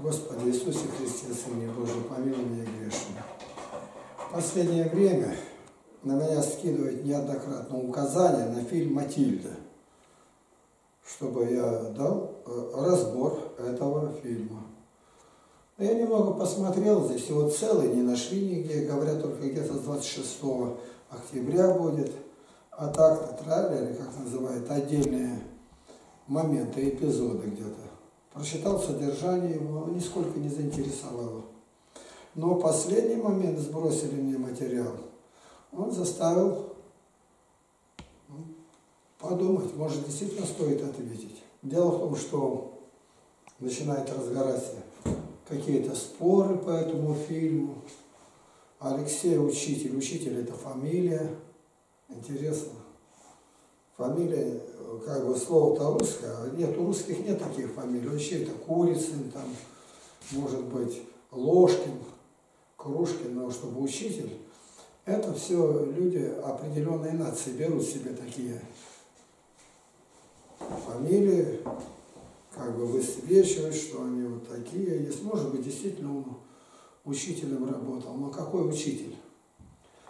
Господи Иисусе Христе, Сыне Божий, помилуй меня грешного. В последнее время на меня скидывает неоднократно указания на фильм «Матильда», чтобы я дал э, разбор этого фильма. Я немного посмотрел, здесь его целый не нашли нигде, говорят, только где-то с 26 октября будет. А так-то трейлеры, как называют, отдельные моменты, эпизоды где-то. Прочитал содержание его, нисколько не заинтересовало. Но последний момент сбросили мне материал. Он заставил ну, подумать, может действительно стоит ответить. Дело в том, что начинает разгораться какие-то споры по этому фильму. Алексей Учитель. Учитель это фамилия. Интересно. Фамилия, как бы слово-то русское, а нет, у русских нет таких фамилий. Вообще это Курицын, там, может быть, Ложкин, Кружкин, но чтобы учитель, это все люди определенной нации берут себе такие фамилии, как бы высвечивать, что они вот такие есть. Может быть, действительно он учителем работал. Но какой учитель?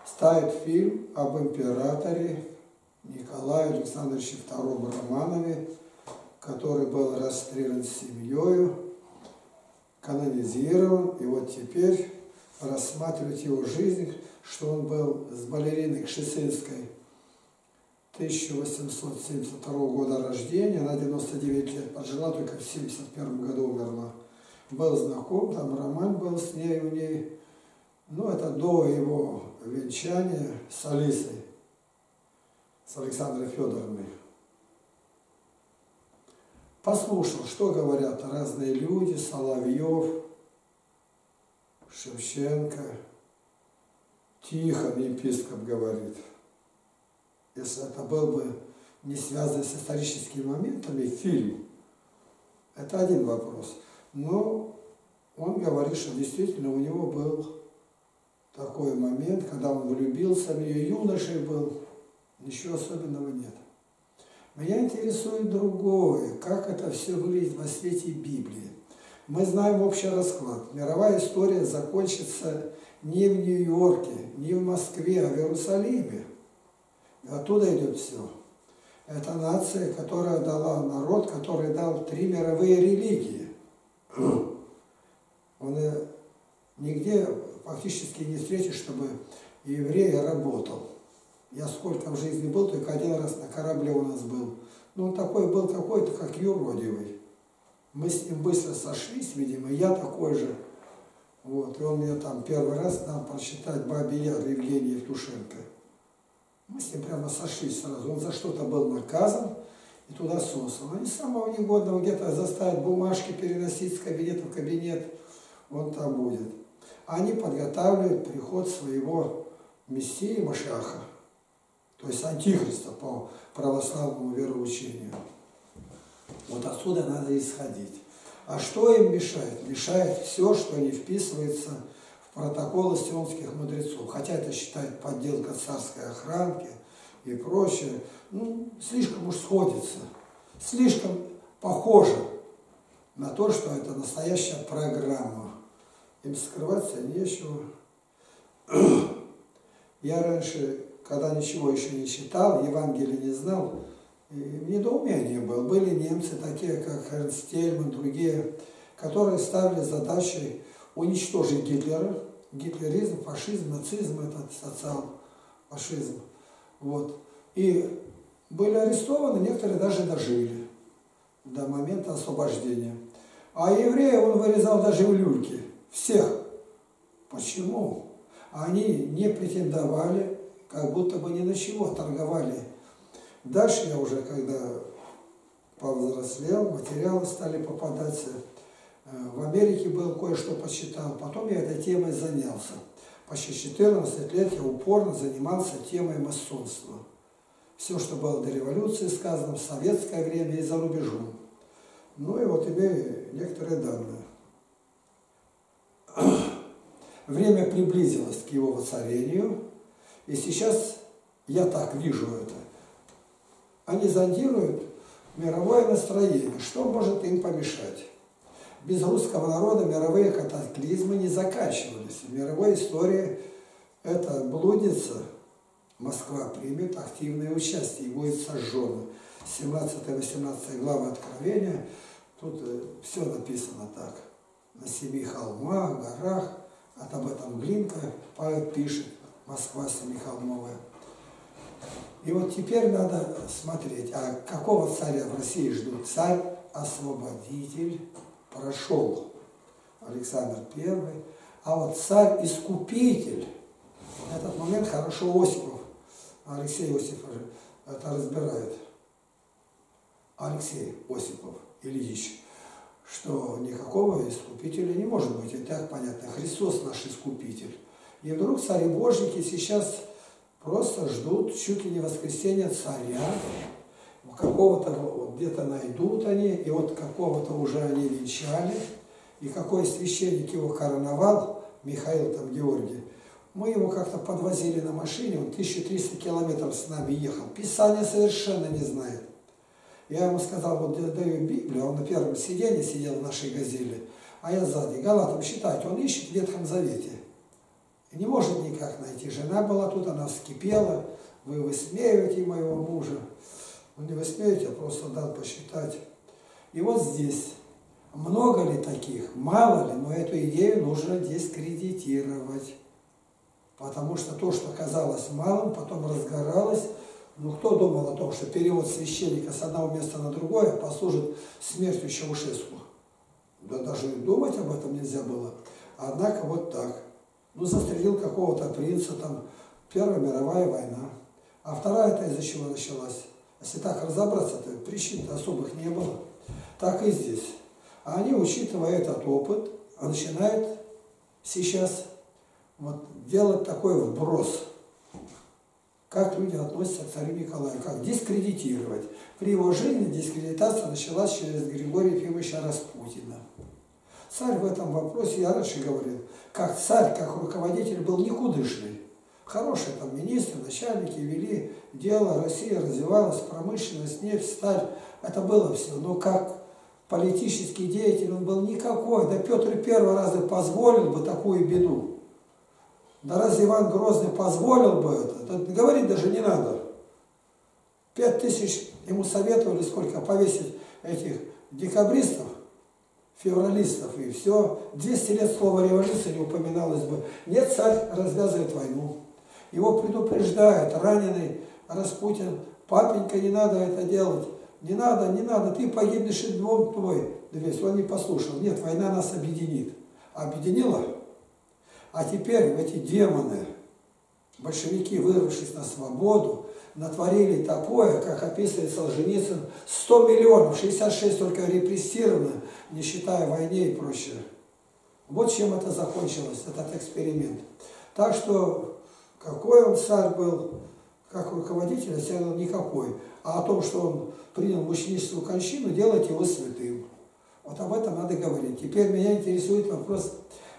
Ставит фильм об императоре Николае Александровиче II Романове, который был расстрелян семьей, канонизирован, и вот теперь рассматривать его жизнь, что он был с балериной Кшесинской 1872 года рождения, она 99 лет пожила, только в 71 году умерла. Был знаком, там роман был с ней у ней. Ну, это до его венчания с Алисой, с Александрой Федоровной. Послушал, что говорят разные люди, Соловьев, Шевченко, Тихон, епископ говорит – если это был бы не связан с историческими моментами фильм, это один вопрос. Но он говорит, что действительно у него был такой момент, когда он влюбился в нее, юношей был, ничего особенного нет. Меня интересует другое, как это все выглядит во свете Библии. Мы знаем общий расклад. Мировая история закончится не в Нью-Йорке, не в Москве, а в Иерусалиме. Оттуда идет все. Это нация, которая дала народ, который дал три мировые религии. Он нигде фактически не встретишь, чтобы еврей работал. Я сколько в жизни был, только один раз на корабле у нас был. Ну, он такой был какой-то, как юродивый. Мы с ним быстро сошлись, видимо, я такой же. Вот, и он мне там первый раз дал прочитать «Бабе Яр» Евгения Евтушенко. Мы с ним прямо сошлись сразу. Он за что-то был наказан и туда сослан. Они самого негодного где-то заставят бумажки переносить с кабинета в кабинет, он там будет. Они подготавливают приход своего Мессии Машаха, то есть Антихриста по православному вероучению. Вот отсюда надо исходить. А что им мешает? Мешает все, что не вписывается в протоколы сионских мудрецов, хотя это считает подделка царской охранки и прочее, ну, слишком уж сходится, слишком похоже на то, что это настоящая программа. Им скрываться нечего. Я раньше, когда ничего еще не читал, Евангелие не знал, в недоумении был. Были немцы такие, как Эрнст Тельман, другие, которые ставили задачей уничтожить Гитлера, гитлеризм, фашизм, нацизм, это социал-фашизм. Вот. И были арестованы, некоторые даже дожили до момента освобождения. А евреев он вырезал даже в люльке. Всех. Почему? Они не претендовали, как будто бы ни на чего торговали. Дальше я уже, когда повзрослел, материалы стали попадаться Э, в Америке был, кое-что почитал. Потом я этой темой занялся. Почти 14 лет я упорно занимался темой масонства. Все, что было до революции сказано в советское время и за рубежом. Ну и вот имею некоторые данные. Время приблизилось к его воцарению, и сейчас я так вижу это. Они зондируют мировое настроение, что может им помешать. без русского народа мировые катаклизмы не заканчивались. В мировой истории эта блудница, Москва примет активное участие и будет сожжена. 17-18 глава Откровения, тут э, все написано так. На семи холмах, горах, от об этом Глинка поэт пишет, Москва семихолмовая. И вот теперь надо смотреть, а какого царя в России ждут? Царь-освободитель прошел, Александр Первый, а вот царь-искупитель, этот момент хорошо Осипов, Алексей Осипов это разбирает, Алексей Осипов Ильич, что никакого искупителя не может быть. И так понятно, Христос наш искупитель. И вдруг цари-божники сейчас просто ждут чуть ли не воскресения царя, какого-то вот, где-то найдут они, и вот какого-то уже они венчали, и какой священник его короновал, Михаил там Георгий, мы его как-то подвозили на машине, он 1300 километров с нами ехал, Писание совершенно не знает. Я ему сказал, вот даю Библию, он на первом сиденье сидел в нашей газели, а я сзади. Галатам считать, он ищет в Ветхом Завете. И не может никак найти. Жена была тут, она вскипела. Вы высмеиваете моего мужа. Вы не высмеете, а просто дал посчитать. И вот здесь. Много ли таких? Мало ли, но эту идею нужно дискредитировать. Потому что то, что казалось малым, потом разгоралось, ну кто думал о том, что перевод священника с одного места на другое послужит смертью Чаушеску? Да даже думать об этом нельзя было. Однако вот так. Ну, застрелил какого-то принца, там, Первая мировая война. А вторая это из-за чего началась? Если так разобраться, то причин особых не было. Так и здесь. А они, учитывая этот опыт, начинают сейчас вот делать такой вброс – как люди относятся к царю Николаю, как дискредитировать. При его жизни дискредитация началась через Григория Ефимовича Распутина. Царь в этом вопросе, я раньше говорил, как царь, как руководитель был никудышный. Хорошие там министры, начальники вели дело, Россия развивалась, промышленность, нефть, сталь, это было все. Но как политический деятель он был никакой. Да Петр Первый разве позволил бы такую беду? Да разве Иван Грозный позволил бы это? это говорить даже не надо. Пять тысяч ему советовали сколько повесить этих декабристов, февралистов, и все. 200 лет слова революция не упоминалось бы. Нет, царь развязывает войну. Его предупреждает раненый Распутин, папенька, не надо это делать. Не надо, не надо, ты погибнешь и дом твой. Да весь, он не послушал. Нет, война нас объединит. Объединила? А теперь эти демоны, большевики, вырвавшись на свободу, натворили такое, как описывает Солженицын, 100 миллионов, 66 только репрессированы, не считая войне и прочее. Вот чем это закончилось, этот эксперимент. Так что, какой он царь был, как руководитель, я никакой. А о том, что он принял мученическую кончину, делать его святым. Вот об этом надо говорить. Теперь меня интересует вопрос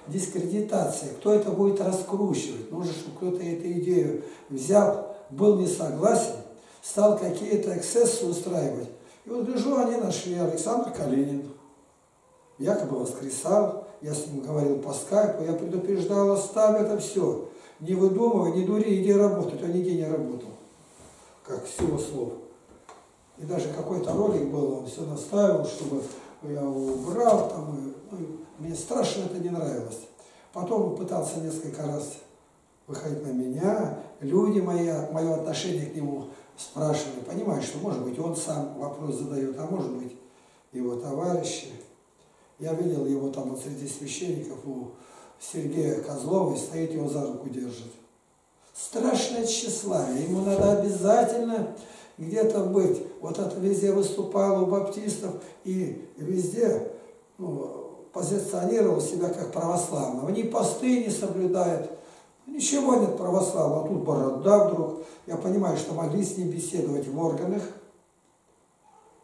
дискредитация. Кто это будет раскручивать? Нужно, чтобы кто-то эту идею взял, был не согласен, стал какие-то эксцессы устраивать. И вот гляжу, они нашли Александр Калинин. Якобы воскресал, я с ним говорил по скайпу, я предупреждал, оставь это все. Не выдумывай, не дури, иди работать. Он нигде не работал, как всего слов. И даже какой-то ролик был, он все наставил, чтобы я убрал, там, ну, мне страшно это не нравилось. Потом пытался несколько раз выходить на меня, люди мои, мое отношение к нему спрашивали, понимаю, что может быть он сам вопрос задает, а может быть его товарищи. Я видел его там вот среди священников у Сергея Козлова и стоит его за руку держит. Страшное тщеславие, ему надо обязательно где-то быть. Вот это везде выступал у баптистов и везде ну, позиционировал себя как православного. Ни посты не соблюдает, ничего нет православного. А тут борода вдруг. Я понимаю, что могли с ним беседовать в органах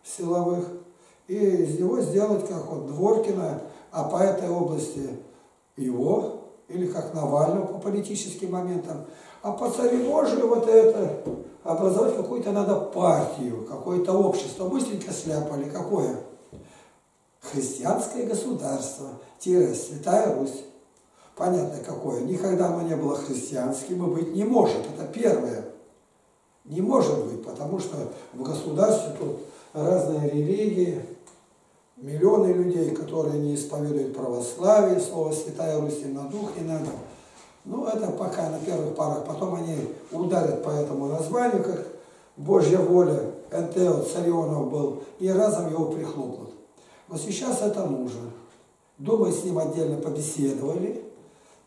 силовых. И из него сделать как вот Дворкина, а по этой области его, или как Навального по политическим моментам. А по царю Божию вот это, образовать какую-то надо партию, какое-то общество. Быстренько сляпали. Какое? христианское государство, тире, Святая Русь. Понятно какое. Никогда оно не было христианским и быть не может. Это первое. Не может быть, потому что в государстве тут разные религии, миллионы людей, которые не исповедуют православие, слово Святая Русь им на дух не надо. Ну, это пока на первых порах. Потом они ударят по этому названию, как Божья воля, НТО Царионов был, и разом его прихлопнут. Но сейчас это нужно. Думаю, с ним отдельно побеседовали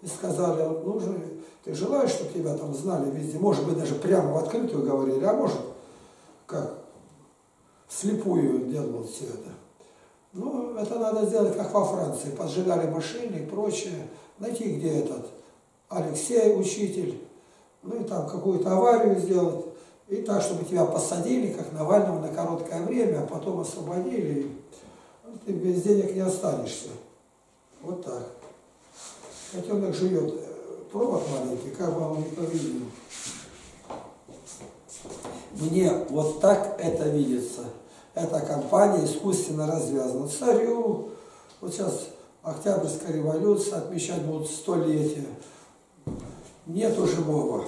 и сказали, нужно, ты желаешь, чтобы тебя там знали везде? Может быть, даже прямо в открытую говорили, а может, как слепую делал все это. Ну, это надо сделать, как во Франции. Поджигали машины и прочее. Найти, где этот Алексей, учитель, ну и там какую-то аварию сделать. И так, чтобы тебя посадили, как Навального, на короткое время, а потом освободили. Ты без денег не останешься. Вот так. Котенок живет, провод маленький, как бы он не видел. Мне вот так это видится. Эта компания искусственно развязана. Царю, вот сейчас Октябрьская революция, отмечать будут столетие. Нету живого.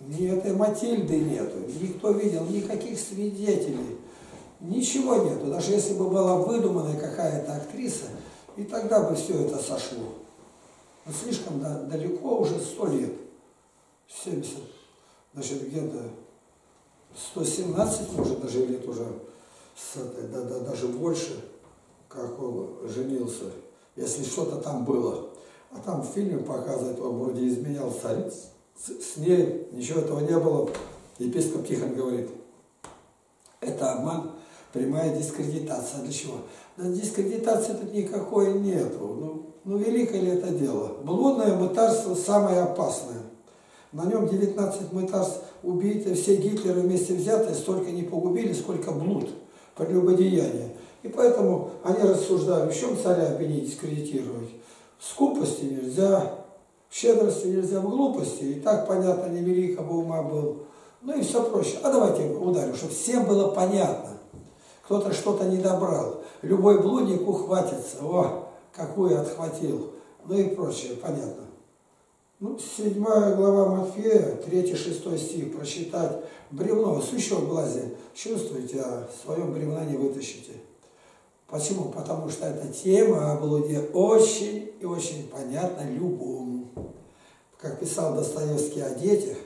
Ни этой Матильды нету. Никто видел, никаких свидетелей. Ничего нету. Даже если бы была выдуманная какая-то актриса, и тогда бы все это сошло. Но слишком далеко, уже сто лет. 70, значит, где-то 117, может, даже лет уже, да, да, даже больше, как он женился, если что-то там было. А там в фильме показывает, он вроде изменял царь, с, с ней ничего этого не было. Епископ Тихон говорит, это обман, прямая дискредитация. Для чего? Да дискредитации тут никакой нету. Ну, ну великое ли это дело? Блудное мытарство самое опасное. На нем 19 мытарств убиты, все Гитлеры вместе взятые столько не погубили, сколько блуд, прелюбодеяния. И поэтому они рассуждали, в чем царя обвинить, дискредитировать. В скупости нельзя, в щедрости нельзя, в глупости. И так понятно, не великого ума был. Ну и все проще. А давайте ударим, чтобы всем было понятно. Кто-то что-то не добрал. Любой блудник ухватится. О, какую отхватил. Ну и прочее, понятно. Ну, седьмая глава Матфея, третий, шестой стих, прочитать. Бревно, сущего глазе чувствуете, а в своем бревна не вытащите. Почему? Потому что эта тема о блуде очень и очень понятна любому. Как писал Достоевский о детях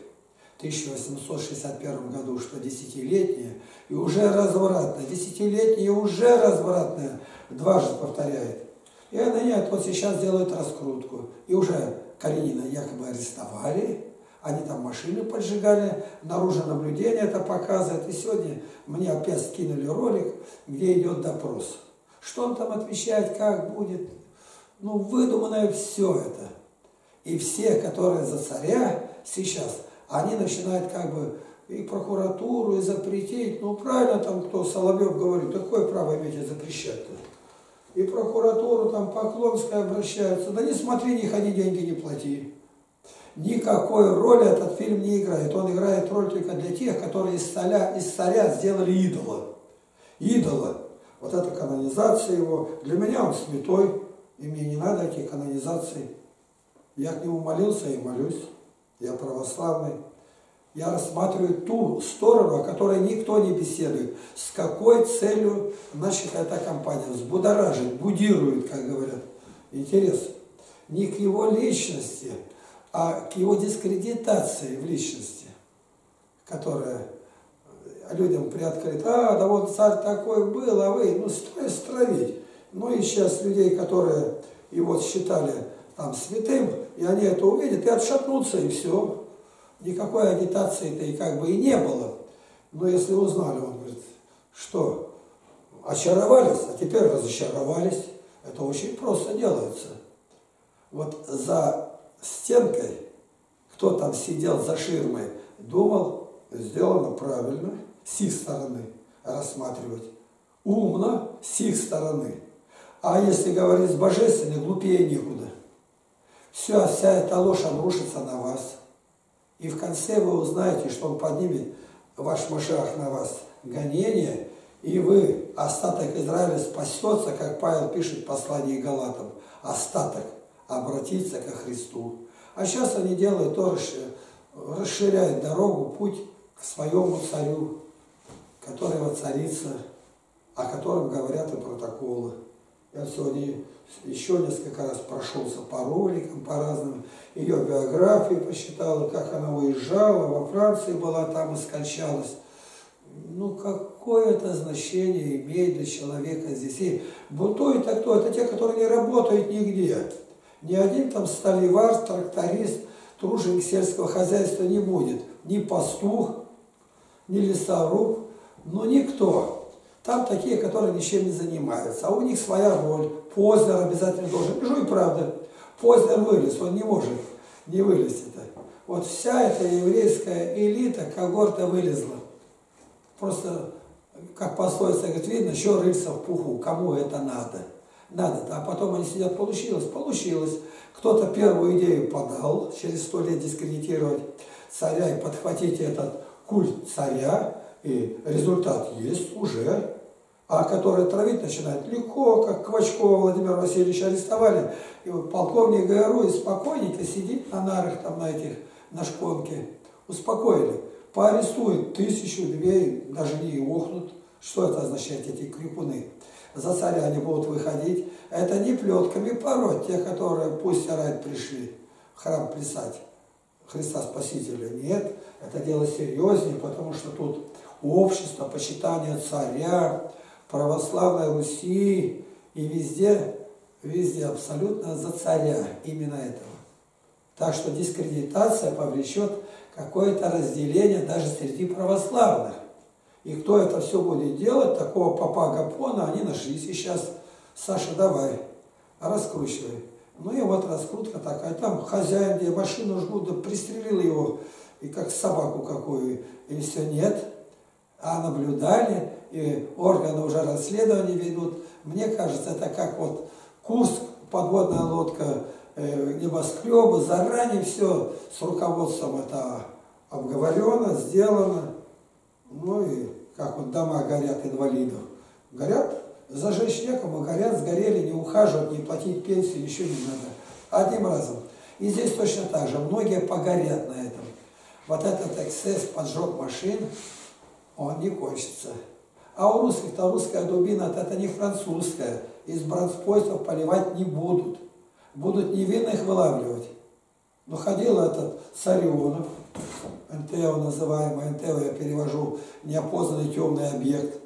1861 году, что десятилетние и уже развратные, десятилетние уже развратные, дважды повторяет. И она нет, вот сейчас делают раскрутку. И уже Калинина якобы арестовали, они там машины поджигали, наружу наблюдение это показывает. И сегодня мне опять скинули ролик, где идет допрос. Что он там отвечает, как будет. Ну, выдуманное все это. И все, которые за царя сейчас, они начинают как бы и прокуратуру, и запретить. Ну, правильно там кто, Соловьев говорит, такое право имеете запрещать-то. И прокуратуру там Поклонская обращаются. Да не смотри, не ходи, деньги не плати. Никакой роли этот фильм не играет. Он играет роль только для тех, которые из царя, из царя сделали идола. Идола. Вот это канонизация его. Для меня он святой, и мне не надо эти канонизации. Я к нему молился и молюсь. Я православный. Я рассматриваю ту сторону, о которой никто не беседует. С какой целью значит эта компания взбудоражит, будирует, как говорят. Интерес. Не к его личности, а к его дискредитации в личности, которая людям приоткрыт. А, да вот царь такой был, а вы, ну, стой стравить. Ну и сейчас людей, которые его считали там святым, и они это увидят, и отшатнутся, и все. Никакой агитации-то и как бы и не было. Но если узнали, он говорит, что очаровались, а теперь разочаровались. Это очень просто делается. Вот за стенкой, кто там сидел за ширмой, думал, сделано правильно, с их стороны рассматривать. Умно с их стороны. А если говорить с божественной, глупее некуда. Все, вся эта ложь обрушится на вас. И в конце вы узнаете, что он поднимет ваш Машах на вас гонение, и вы остаток Израиля спасется, как Павел пишет в послании Галатам, остаток обратиться ко Христу. А сейчас они делают то, расширяют дорогу, путь к своему царю, который воцарится, о котором говорят и протоколы. Я сегодня еще несколько раз прошелся по роликам, по разным ее биографии посчитал, как она уезжала, во Франции была, там и скончалась. Ну, какое это значение имеет для человека здесь? И бунтует а кто? Это те, которые не работают нигде. Ни один там столевар, тракторист, труженик сельского хозяйства не будет. Ни пастух, ни лесоруб, ну никто. Там такие, которые ничем не занимаются, а у них своя роль. Познер обязательно должен. Жуй, правда. Познер вылез, он не может не вылезти это. Вот вся эта еврейская элита, когорта вылезла. Просто, как пословица говорит, видно, еще рыльца в пуху, кому это надо. Надо. А потом они сидят, получилось, получилось. Кто-то первую идею подал, через сто лет дискредитировать царя и подхватить этот культ царя, и результат есть уже. А которые травить начинают легко, как Квачкова Владимира Васильевича арестовали. И вот полковник ГРУ и спокойненько сидит на нарах, там на этих, на шконке. Успокоили. Поарестуют тысячу, две, даже не охнут. Что это означает, эти крикуны? За царя они будут выходить. Это не плетками пороть, те, которые пусть орать пришли в храм плясать. Христа Спасителя. Нет, это дело серьезнее, потому что тут общество, почитание царя, православной Руси и везде, везде абсолютно за царя именно этого. Так что дискредитация повлечет какое-то разделение даже среди православных. И кто это все будет делать, такого папа Гапона, они нашли сейчас. Саша, давай, раскручивай. Ну и вот раскрутка такая. Там хозяин, где машину жгут, да пристрелил его, и как собаку какую. И все, нет. А наблюдали, и органы уже расследования ведут. Мне кажется, это как вот курс, подводная лодка, э, небоскребы, заранее все с руководством это обговорено, сделано. Ну и как вот дома горят инвалидов. Горят, зажечь некому, горят, сгорели, не ухаживать, не платить пенсию, ничего не надо. Одним разом. И здесь точно так же. Многие погорят на этом. Вот этот эксцесс, поджог машин, он не кончится. А у русских-то русская дубина, это не французская. Из бронспойсов поливать не будут. Будут невинных вылавливать. Но ходил этот Царионов, НТО называемый, НТО я перевожу, неопознанный темный объект.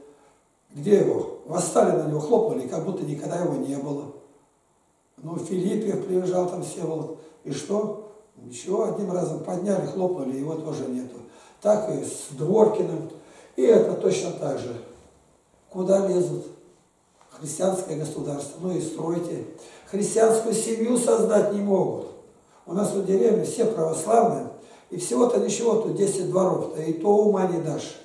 Где его? Восстали на него, хлопнули, как будто никогда его не было. Ну, Филиппев приезжал там Всеволод. И что? Ничего, одним разом подняли, хлопнули, его тоже нету. Так и с Дворкиным. И это точно так же. Куда лезут? Христианское государство. Ну и стройте. Христианскую семью создать не могут. У нас в деревне все православные, и всего-то ничего, тут 10 дворов, -то, и то ума не дашь.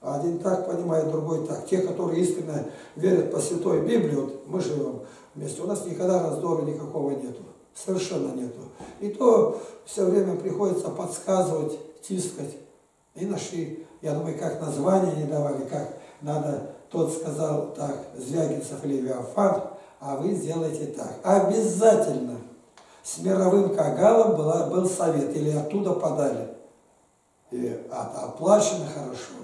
Один так понимает, другой так. Те, которые искренне верят по Святой Библии, вот мы живем вместе, у нас никогда раздора никакого нету. Совершенно нету. И то все время приходится подсказывать, тискать. И нашли, я думаю, как название не давали, как надо, тот сказал так, Звягинцев Левиафан, а вы сделайте так. Обязательно с мировым кагалом была, был совет, или оттуда подали. И оплачено хорошо.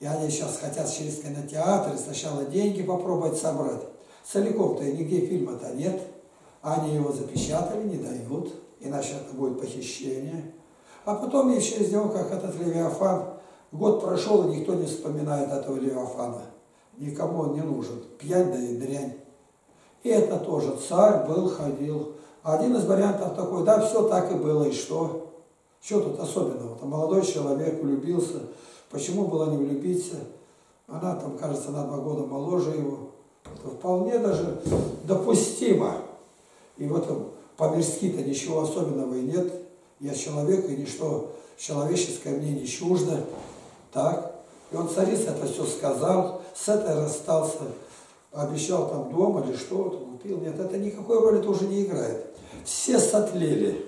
И они сейчас хотят через кинотеатры сначала деньги попробовать собрать. Целиком-то нигде фильма-то нет. Они его запечатали, не дают, иначе это будет похищение. А потом и через него, как этот Левиафан, год прошел, и никто не вспоминает этого Левиафана. Никому он не нужен. Пьянь да и дрянь. И это тоже царь был, ходил. Один из вариантов такой, да, все так и было, и что? Что тут особенного? Там молодой человек влюбился. Почему было не влюбиться? Она там, кажется, на два года моложе его. Это вполне даже допустимо. И в этом по-мирски-то ничего особенного и нет. Я человек, и ничто человеческое мне не чуждо. Так. И он царица это все сказал, с этой расстался, обещал там дом или что, купил. Нет, это никакой роли это уже не играет. Все сотлели.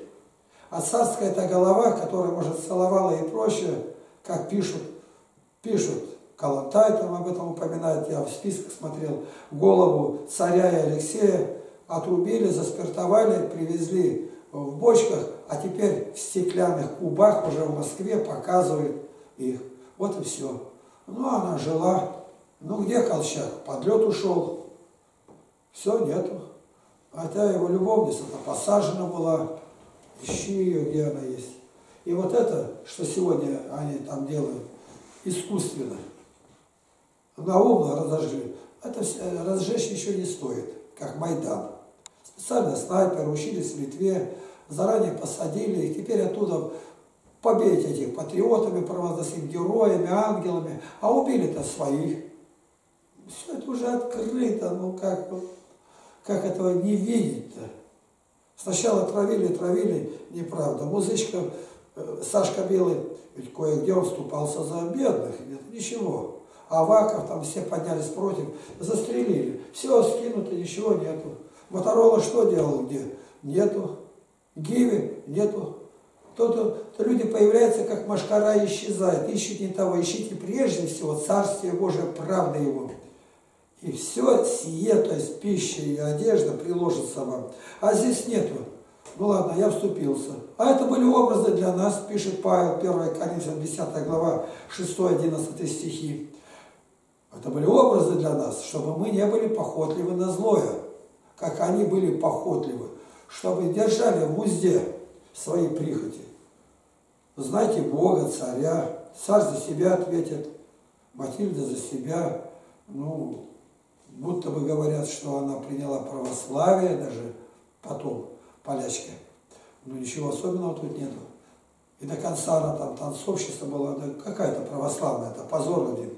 А царская эта голова, которая, может, целовала и прочее, как пишут, пишут Калантай там об этом упоминает, я в списках смотрел, голову царя и Алексея отрубили, заспиртовали, привезли в бочках, а теперь в стеклянных кубах уже в Москве показывают их. Вот и все. Ну, она жила. Ну, где Колчак? Под лед ушел. Все, нету. Хотя его любовница-то посажена была. Ищи ее, где она есть. И вот это, что сегодня они там делают, искусственно, наумно разожгли, это разжечь еще не стоит, как Майдан. Специально снайперы учились в Литве, заранее посадили их, теперь оттуда побить этих патриотами, провозгласить героями, ангелами, а убили-то своих. Все это уже открыто, ну как, как этого не видеть-то? Сначала травили, травили, неправда. Музычка Э, Сашка Белый ведь кое-где он вступался за бедных, нет, ничего. Аваков там все поднялись против, застрелили. Все скинуто, ничего нету. Моторола что делал где? Нету. Гиви нету. То-то то люди появляются, как машкара исчезает. Ищут не того, ищите прежде всего Царствие Божие, правда Его. И все сие, то есть пища и одежда приложится вам. А здесь нету. Ну ладно, я вступился. А это были образы для нас, пишет Павел, 1 Коринфянам, 10 глава, 6-11 стихи. Это были образы для нас, чтобы мы не были похотливы на злое, как они были похотливы, чтобы держали в узде свои прихоти. Знайте Бога, царя, царь за себя ответит, Матильда за себя, ну, будто бы говорят, что она приняла православие, даже потом полячки. Ну ничего особенного тут нету. И до конца она там танцовщица была, да какая-то православная, это позор один.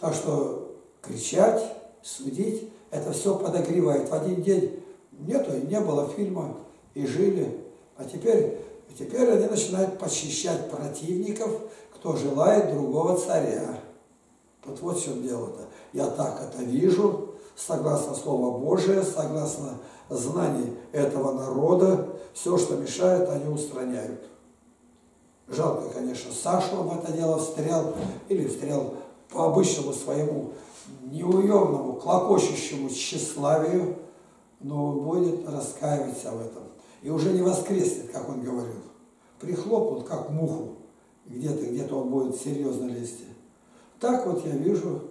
Так что кричать, судить, это все подогревает. В один день нету и не было фильма, и жили. А теперь, теперь они начинают почищать противников, кто желает другого царя. Вот вот в чем дело-то. Я так это вижу, согласно Слову Божие, согласно знаний этого народа, все, что мешает, они устраняют. Жалко, конечно, Сашу в это дело встрял, или встрял по обычному своему неуемному, клокочущему тщеславию, но будет раскаиваться в этом. И уже не воскреснет, как он говорил. Прихлопнут, как муху, где-то, где-то он будет серьезно лезть. Так вот я вижу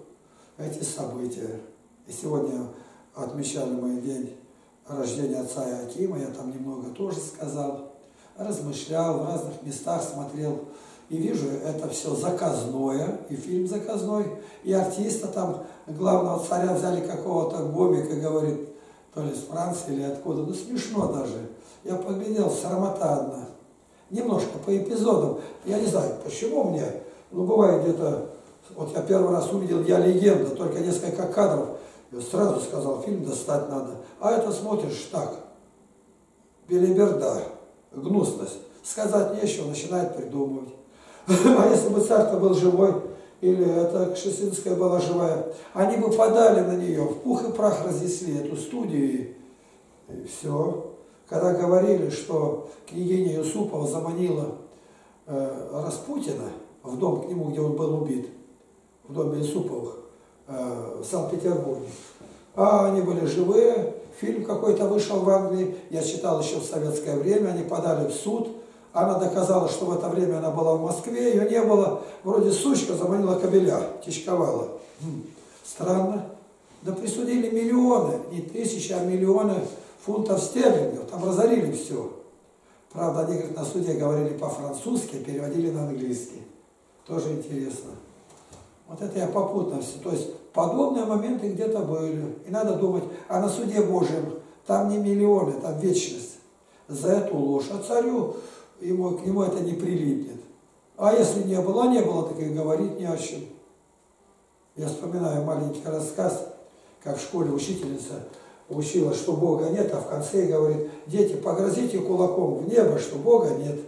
эти события. И сегодня отмечали мой день рождения отца Иакима, я там немного тоже сказал, размышлял, в разных местах смотрел, и вижу, это все заказное, и фильм заказной, и артиста там, главного царя взяли какого-то гомика, говорит, то ли с Франции или откуда, ну смешно даже. Я поглядел, срамота одна. Немножко по эпизодам, я не знаю, почему мне, ну бывает где-то, вот я первый раз увидел «Я легенда», только несколько кадров, я сразу сказал, фильм достать надо. А это смотришь так, белиберда, гнусность. Сказать нечего, начинает придумывать. А если бы царь-то был живой, или эта Кшесинская была живая, они бы подали на нее, в пух и прах разнесли эту студию, и все. Когда говорили, что княгиня Юсупова заманила э, Распутина в дом к нему, где он был убит, в доме Юсуповых, э, в Санкт-Петербурге, а они были живые, фильм какой-то вышел в Англии, я читал еще в советское время, они подали в суд, она доказала, что в это время она была в Москве, ее не было, вроде сучка заманила кабеля, тичковала. Странно. Да присудили миллионы, не тысячи, а миллионы фунтов стерлингов, там разорили все. Правда, они, говорят, на суде говорили по-французски, переводили на английский. Тоже интересно. Вот это я попутно все. То есть подобные моменты где-то были. И надо думать, а на суде Божьем там не миллионы, там вечность. За эту ложь. А царю, ему, к нему это не прилипнет. А если не было, не было, так и говорить не о чем. Я вспоминаю маленький рассказ, как в школе учительница учила, что Бога нет, а в конце говорит, дети, погрозите кулаком в небо, что Бога нет.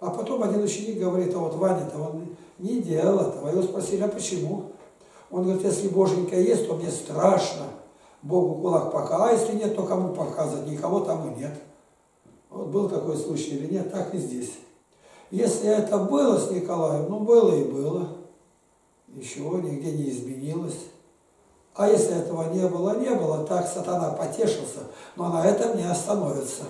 А потом один ученик говорит, а вот Ваня-то он не делал этого. Его спросили, а почему? Он говорит, если Боженька есть, то мне страшно Богу кулак пока, а если нет, то кому показывать? Никого там и нет. Вот был такой случай или нет, так и здесь. Если это было с Николаем, ну было и было. ничего нигде не изменилось. А если этого не было, не было, так сатана потешился, но на этом не остановится.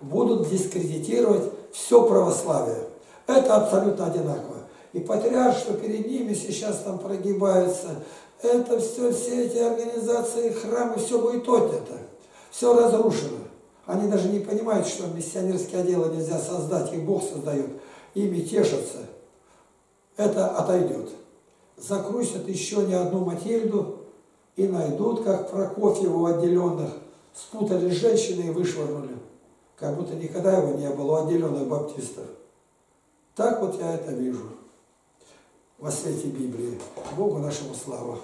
Будут дискредитировать все православие. Это абсолютно одинаково. И патриарх, что перед ними сейчас там прогибается, это все, все эти организации, храмы, все будет отнято. Все разрушено. Они даже не понимают, что миссионерские отделы нельзя создать, их Бог создает. Ими тешатся. Это отойдет. Закрутят еще не одну Матильду и найдут, как Прокофьеву отделенных, спутали женщины и вышвырнули. Как будто никогда его не было у отделенных баптистов. Так вот я это вижу во свете Библии. Богу нашему слава.